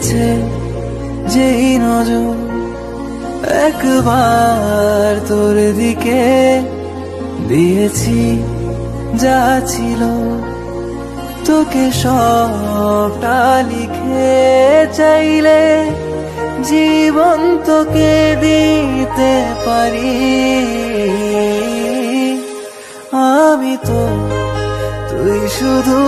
পড়েছে যেই নজর একবার তোর দিকে দিয়েছি, যা ছিল তোকে সবটা লিখে চাইলে জীবন তোকে দিতে পারি। আমি তো তুই শুধু